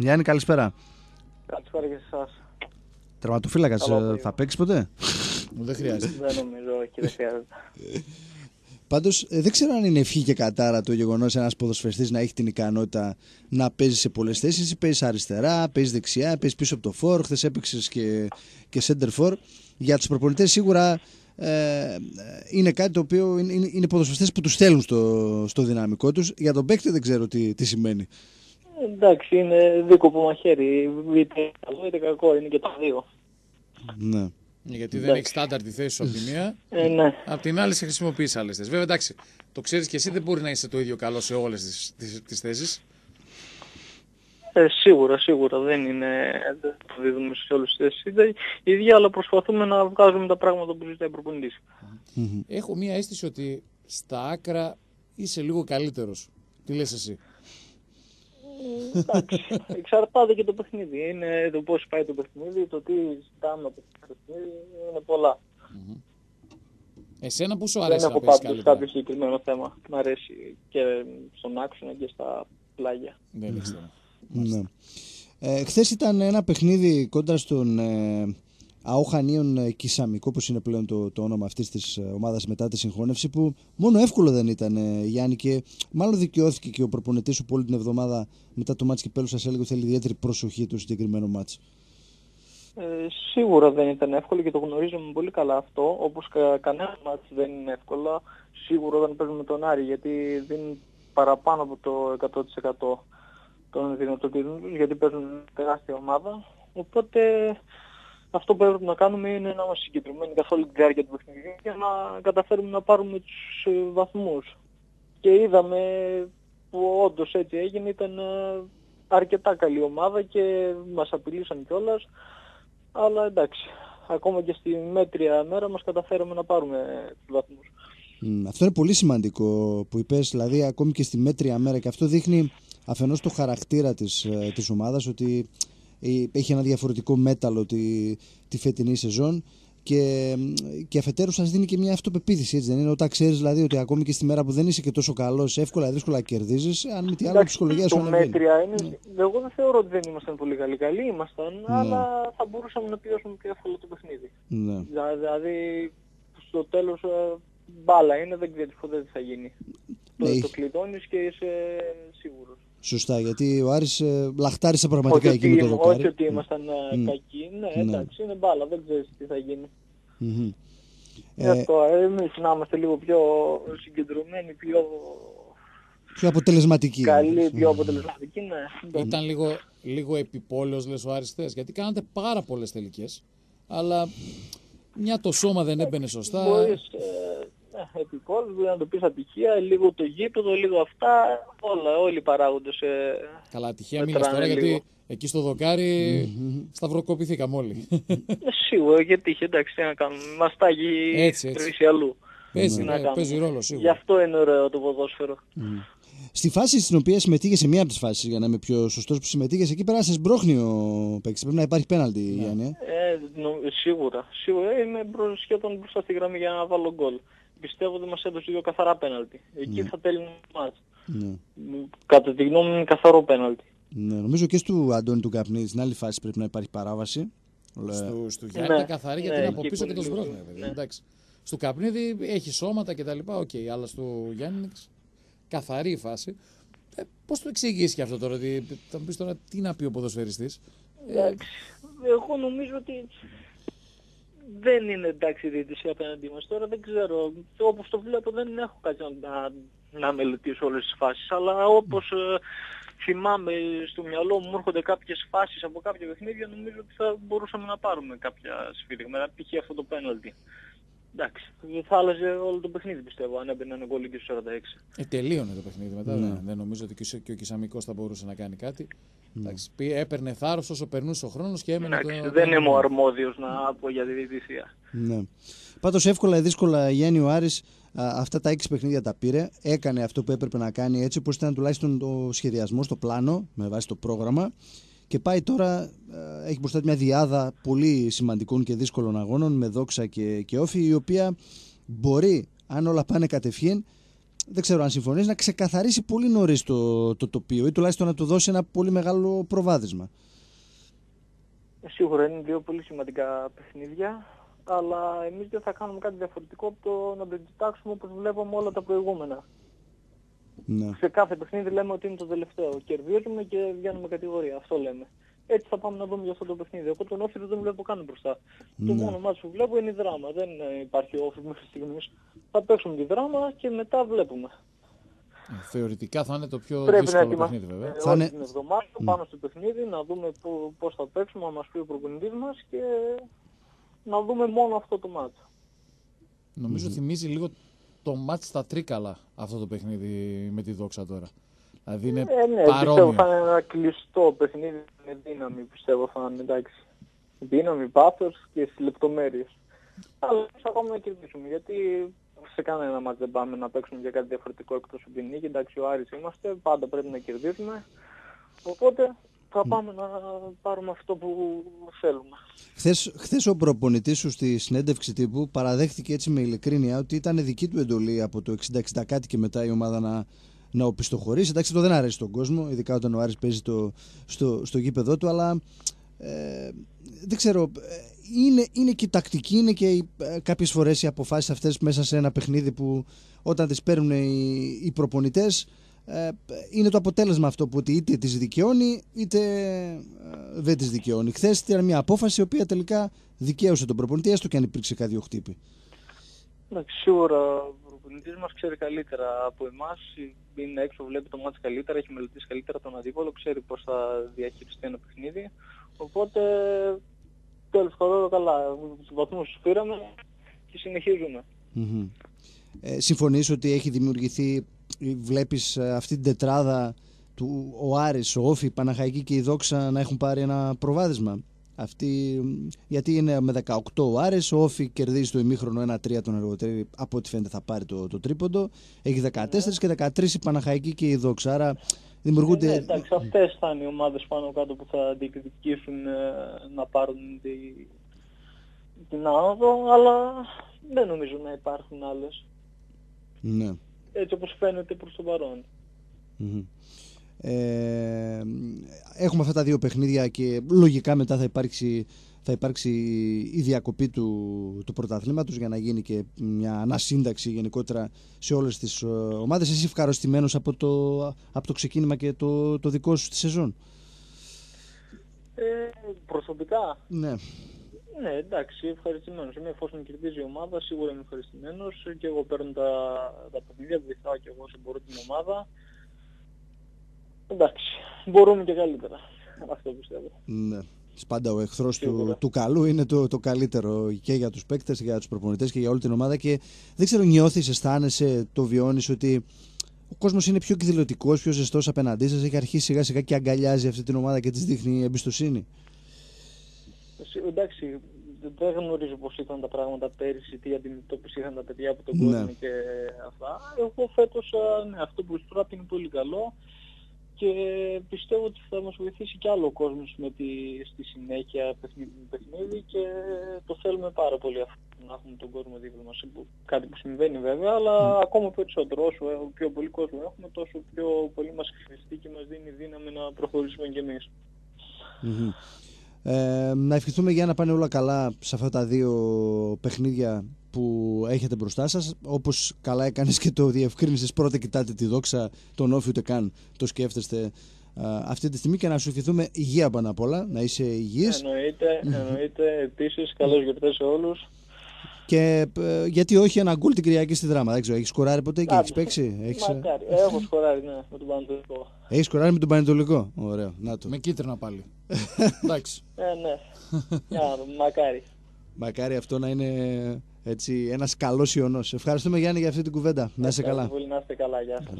Γιάννη, καλησπέρα. Καλησπέρα και σε εσάς. Τερματοφύλακας, Καλό θα παίξεις ποτέ; Δεν χρειάζεται. Δεν νομίζω, όχι, δεν χρειάζεται. Πάντως, δεν ξέρω αν είναι ευχή και κατάρα το γεγονός ένας ποδοσφαιριστής να έχει την ικανότητα να παίζει σε πολλές θέσεις. Παίζεις αριστερά, παίζεις δεξιά, παίζεις πίσω από το φόρ. Χθες έπαιξες και, και center for. Για τους προπονητές σίγουρα ε, είναι κάτι το οποίο είναι, είναι ποδοσφαιριστές που τους στέλνουν στο, στο δυναμικό τους. Για τον παίκτη δεν ξέρω τι, τι σημαίνει. Εντάξει, είναι δίκοπο μαχαίρι. Είτε καλό είτε κακό, είναι και τα δύο. Ναι. Γιατί δεν έχει στάνταρ τη θέση σου από τη μία. Ε, ναι. Απ' την άλλη σε χρησιμοποιείς άλλες θέσεις. Βέβαια, εντάξει, το ξέρεις και εσύ δεν μπορεί να είσαι το ίδιο καλό σε όλες τις θέσεις. Ε, σίγουρα, σίγουρα δεν είναι. Δεν το δίδουμε σε όλες τις θέσεις. Η ίδια, αλλά προσπαθούμε να βγάζουμε τα πράγματα που ζητάει προπονητής. Έχω μία αίσθηση ότι στα άκρα είσαι λίγο καλύτερος. Τι λες εσύ; Εντάξει, εξαρτάται και το παιχνίδι. Είναι το πώς πάει το παιχνίδι, το τι ζητάμε από το παιχνίδι, είναι πολλά. Εσένα που σου αρέσει Δεν να έχω παίζεις πάντως καλύτερα; κάποιο συγκεκριμένο θέμα. Μ' αρέσει και στον άξονα και στα πλάγια. Δεν έχεις θέμα. Ναι. Ε, Χθες ήταν ένα παιχνίδι κόντρα στον ε, Αοχανίων ε, Κισαμικό, όπως είναι πλέον το, το όνομα αυτής της ε, ομάδας μετά τη συγχώνευση, που μόνο εύκολο δεν ήταν, ε, Γιάννη, και μάλλον δικαιώθηκε και ο προπονητής σου όλη την εβδομάδα μετά το μάτς κυπέλου σας έλεγε ότι θέλει ιδιαίτερη προσοχή το συγκεκριμένο μάτς. Ε, σίγουρα δεν ήταν εύκολο και το γνωρίζουμε πολύ καλά αυτό. Όπως κα, κανένα μάτς δεν είναι εύκολο. Σίγουρα όταν παίζουμε τον Άρη γιατί δίνουν παραπάνω από το 100% των δυνατοτήτων τους γιατί παίζουν τεράστια ομάδα. Οπότε αυτό που έπρεπε να κάνουμε είναι να είμαστε συγκεντρωμένοι καθ' όλη τη διάρκεια του παιχνιδιού για να καταφέρουμε να πάρουμε τους ε, βαθμούς. Και είδαμε που όντως έτσι έγινε, ήταν ε, αρκετά καλή ομάδα και μας απειλήσαν κιόλας. Αλλά εντάξει, ακόμα και στη μέτρια μέρα μας καταφέραμε να πάρουμε τους βαθμούς. Μ, Αυτό είναι πολύ σημαντικό που είπες, δηλαδή ακόμη και στη μέτρια μέρα και αυτό δείχνει αφενός το χαρακτήρα της, ε, της ομάδας ότι ε, έχει ένα διαφορετικό μέταλλο τη, τη φετινή σεζόν και, μ, και αφετέρου σας δίνει και μια αυτοπεποίθηση έτσι δεν είναι; Όταν ξέρεις δηλαδή ότι ακόμη και στη μέρα που δεν είσαι και τόσο καλός εύκολα ή δύσκολα κερδίζεις αν μη τι άλλο η Εντάξει, ψυχολογία σου το ανεβαίνει. μέτρια είναι, εγώ δεν θεωρώ ότι δεν ήμασταν πολύ καλοί. Καλοί ήμασταν, αλλά θα μπορούσαμε να πιέσουμε πιο εύκολα το παιχνίδι. Ναι. Δηλα- Δηλαδή, στο τέλος ε, μπάλα είναι, δεν ξέρεις ποτέ τι θα γίνει. Ναι, Το, είχε- το κλειδώνεις και είσαι σίγουρος. Σωστά, γιατί ο Άρης ε, λαχτάρισε πραγματικά Όχι εκείνο ότι, το δοκάρι. όχι ότι ήμασταν ε, Μμ. κακοί, ναι, Ναι. εντάξει, είναι μπάλα, δεν ξέρεις τι θα γίνει. Μμμ. Γι' Ε, αυτό εμείς να είμαστε λίγο πιο συγκεντρωμένοι, πιο πιο αποτελεσματική. καλοί, πιο αποτελεσματικοί, ναι. εντάξει. Ήταν λίγο, λίγο επιπόλαιος λες ο Άρης χθες, γιατί κάνατε πάρα πολλές τελικές, αλλά μια το σώμα δεν έμπαινε σωστά. Μπορείς ε, ε, επικόλους, μπορεί να το πεις ατυχία, λίγο το γήπεδο, λίγο αυτά, όλα, όλοι οι παράγοντες. Ε, Καλά, τυχαία Μετράνε μίλες τώρα, γιατί λίγο. εκεί στο δοκάρι σταυροκοπηθήκαμε όλοι. ε, σίγουρα γιατί είχε, εντάξει, τι να κάνουμε, μας τάγει Έτσι, έτσι. τρεις αλλού. παίζει, Τι να ναι, κάνουμε. παίζει ρόλο Γι' σίγουρα. αυτό είναι ωραίο το ποδόσφαιρο. Στη φάση στην οποία συμμετείχε σε μία από τις φάσεις, για να είμαι πιο σωστός, που συμμετείχες εκεί πέρα, σε σμπρώχνει ο παίκτης. Πρέπει να υπάρχει πέναλτι, Γιάννη. ε. Ε, νο- σίγουρα, σίγουρα είμαι μπρο- σχεδόν μπροστά στη γραμμή για να βάλω γκολ. Πιστεύω ότι μας έδωσε δύο καθαρά πέναλτι. Εκεί θα τέλεινε το ματς. Ναι. Κατά τη γνώμη μου είναι καθαρό πέναλτι. Ναι, νομίζω και στο Αντώνη του Καπνίδη στην άλλη φάση πρέπει να υπάρχει παράβαση. Ε, Στου, στου Γιάννη Ναι. ήταν καθαρή γιατί Ναι, είναι από εκεί πίσω που και το είναι λίγο- σπρώχνει. παιδί, ναι. Εντάξει. Στου Καπνίδη έχει σώματα κτλ. Οκ, αλλά στο Γιάννη είναι καθαρή η φάση. Ε, Πώς το εξηγήσει και αυτό τώρα, ότι θα μου πεις τώρα τι να πει ο ποδοσφαιριστής; Εντάξει. Εγώ νομίζω ότι δεν είναι εντάξει η διαιτησία απέναντί μας. Τώρα δεν ξέρω. Όπως το βλέπω δεν έχω κάτι να, να μελετήσω όλες τις φάσεις. Αλλά όπως ε, θυμάμαι στο μυαλό μου έρχονται κάποιες φάσεις από κάποια παιχνίδια νομίζω ότι θα μπορούσαμε να πάρουμε κάποια σφύριγμα. Π.χ. αυτό το πέναλτι. Εντάξει. Θα άλλαζε όλο το παιχνίδι πιστεύω αν έμπαινε ένα γκολ και στο 46. Ε, τελείωνε το παιχνίδι μετά. Ναι. Δεν, δεν νομίζω ότι και ο, και ο Κισαμικός θα μπορούσε να κάνει κάτι. Εντάξει, πει- έπαιρνε θάρρος όσο περνούσε ο χρόνος και έμενε Εντάξει, το. δεν είμαι ο αρμόδιος να πω για τη διαιτησία. Ναι. Πάντως εύκολα ή δύσκολα Γιάννη ο Άρης α, αυτά τα έξι παιχνίδια τα πήρε. Έκανε αυτό που έπρεπε να κάνει έτσι όπως ήταν τουλάχιστον το σχεδιασμό, το πλάνο, με βάση το πρόγραμμα. Και πάει τώρα, α, έχει μπροστά του μια διάδα πολύ σημαντικών και δύσκολων αγώνων με δόξα και, και όφη, η οποία μπορεί, αν όλα πάνε κατευχήν, δεν ξέρω αν συμφωνείς, να ξεκαθαρίσει πολύ νωρίς το, το τοπίο ή τουλάχιστον να του δώσει ένα πολύ μεγάλο προβάδισμα. Ε, σίγουρα είναι δύο πολύ σημαντικά παιχνίδια, αλλά εμείς δεν θα κάνουμε κάτι διαφορετικό από το να το κοιτάξουμε όπως βλέπαμε όλα τα προηγούμενα. Ναι. Σε κάθε παιχνίδι λέμε ότι είναι το τελευταίο. Κερδίζουμε και βγαίνουμε κατηγορία. Αυτό λέμε. Έτσι θα πάμε να δούμε για αυτό το παιχνίδι. Εγώ τον Όφη δεν βλέπω καν μπροστά. Ναι. Το μόνο μάτι που βλέπω είναι η δράμα. Δεν ε, υπάρχει Όφη μέχρι στιγμής. Θα παίξουμε τη δράμα και μετά βλέπουμε. Ε, Θεωρητικά θα είναι το πιο Πρέπει να δύσκολο ετοιμαστούμε παιχνίδι βέβαια. ε, Θα όλη είναι- την εβδομάδα πάνω στο παιχνίδι, να δούμε πού- πώς θα παίξουμε, να μας πει ο προπονητής μας και να δούμε μόνο αυτό το μάτι. Νομίζω θυμίζει λίγο το μάτς στα τρίκαλα αυτό το παιχνίδι με τη δόξα τώρα. Δηλαδή είναι Ε, ναι, παρόμοιο. πιστεύω θα είναι ένα κλειστό παιχνίδι με δύναμη, πιστεύω θα είναι εντάξει. Δύναμη, πάθος και στις λεπτομέρειες. Αλλά θα πάμε να κερδίσουμε, γιατί σε κανένα μάτς δεν πάμε να παίξουμε για κάτι διαφορετικό εκτός από την νίκη. Εντάξει, ο Άρης είμαστε, πάντα πρέπει να κερδίσουμε. Οπότε θα πάμε να πάρουμε αυτό που θέλουμε. Χθες, χθες ο προπονητής σου στη συνέντευξη τύπου παραδέχτηκε έτσι με ειλικρίνεια ότι ήταν δική του εντολή από το 60-60 κάτι και μετά η ομάδα να, να οπισθοχωρήσει. Εντάξει, το δεν αρέσει στον κόσμο, ειδικά όταν ο Άρης παίζει το, στο, στο γήπεδό του, αλλά ε, δεν ξέρω, ε, είναι, είναι και η τακτική, είναι και οι, ε, κάποιες φορές οι αποφάσεις αυτές μέσα σε ένα παιχνίδι που όταν τις παίρνουν οι, οι προπονητές ε, είναι το αποτέλεσμα αυτό που ότι είτε τις δικαιώνει είτε ε, δεν τις δικαιώνει. Χθες ήταν μια απόφαση η οποία τελικά δικαίωσε τον προπονητή έστω και αν υπήρξε κάτι χτύπη. Εντάξει, σίγουρα ο προπονητής μας ξέρει καλύτερα από εμάς. Είναι έξω, βλέπει το μάτς καλύτερα, έχει μελετήσει καλύτερα τον αντίπολο, ξέρει πώς θα διαχειριστεί ένα παιχνίδι. Οπότε, τέλος πάντων, καλά. Τους βαθμούς τους πήραμε και συνεχίζουμε. Μμμ. Ε, συμφωνείς ότι έχει δημιουργηθεί, ε, βλέπεις ε, αυτή την τετράδα του ο Άρης, ο Όφη, η Παναχαϊκή και η Δόξα να έχουν πάρει ένα προβάδισμα; Αυτή, γιατί είναι με 18 ο Άρης, ο Όφη κερδίζει το ημίχρονο 1-3 τον εργοτέρη, από ό,τι φαίνεται θα πάρει το, το τρίποντο. Έχει 14 και 13 η Παναχαϊκή και η Δόξα. Άρα δημιουργούνται... Ε, ναι, εντάξει, αυτές θα είναι οι ομάδες πάνω κάτω που θα διεκδικήσουν ε, να πάρουν τη, την άνοδο, αλλά δεν νομίζω να υπάρχουν άλλες. Ναι. Έτσι όπως φαίνεται προς το παρόν. Μμμ. Ε, έχουμε αυτά τα δύο παιχνίδια και λογικά μετά θα υπάρξει, θα υπάρξει η διακοπή του, του πρωταθλήματος για να γίνει και μια ανασύνταξη γενικότερα σε όλες τις ε, ομάδες. Εσύ ευχαριστημένος από το, από το ξεκίνημα και το, το δικό σου τη σεζόν; Ε, προσωπικά, Ναι. Ναι εντάξει, ευχαριστημένος είμαι. Εφόσον κερδίζει η ομάδα, σίγουρα είμαι ευχαριστημένος και εγώ παίρνω τα, τα παιχνίδια, βοηθάω και εγώ όσο μπορώ την ομάδα. Εντάξει, μπορούμε και καλύτερα. Αυτό πιστεύω. ναι. Πάντα ο εχθρός του, Σίγουρα. του καλού είναι το, το καλύτερο και για τους παίκτες, και για τους προπονητές και για όλη την ομάδα και δεν ξέρω νιώθεις, αισθάνεσαι, το βιώνεις ότι ο κόσμος είναι πιο εκδηλωτικός, πιο ζεστός απέναντί σας, έχει αρχίσει σιγά σιγά και αγκαλιάζει αυτή την ομάδα και της δείχνει εμπιστοσύνη; Εσύ, Εντάξει, δεν γνωρίζω πώς ήταν τα πράγματα πέρυσι, τι αντιμετώπιση είχαν τα παιδιά από τον Ναι. κόσμο και αυτά. Εγώ φέτος, α, ναι, αυτό που στράπει είναι πολύ καλό και πιστεύω ότι θα μας βοηθήσει κι άλλο ο κόσμος με τη, στη συνέχεια παιχνίδι με παιχνίδι και το θέλουμε πάρα πολύ αυτό να έχουμε τον κόσμο δίπλα μας. Που- Κάτι που συμβαίνει βέβαια, αλλά ακόμα περισσότερο. Όσο ε, πιο πολύ κόσμο έχουμε, τόσο πιο πολύ μας χρειαστεί και μας δίνει δύναμη να προχωρήσουμε κι εμείς. Μμμ. Ε, να ευχηθούμε για να πάνε όλα καλά σε αυτά τα δύο παιχνίδια που έχετε μπροστά σας όπως καλά έκανες και το διευκρίνησες πρώτα κοιτάτε τη δόξα τον όφη ούτε καν το σκέφτεστε α, αυτή τη στιγμή και να σου ευχηθούμε υγεία πάνω απ' όλα να είσαι υγιής Εννοείται, εννοείται. Επίσης, καλώς γιορτές σε όλους. Και ε, γιατί όχι ένα γκολ την Κυριακή στη δράμα δεν ξέρω έχεις σκοράρει ποτέ και Άντε. έχεις παίξει έχεις, ε, Μακάρι. Έχω σκοράρει, ναι, με τον Πανατολικό. έχεις σκοράρει με τον Πανετολικό; Ωραίο να το Με κίτρινα πάλι. Εντάξει. Ε, ναι. Για να δούμε, μακάρι. μακάρι αυτό να είναι έτσι ένας καλός ιονός ευχαριστούμε Γιάννη για αυτή την κουβέντα να είσαι καλά Ευχαριστώ πολύ, να είστε καλά. Γεια σας.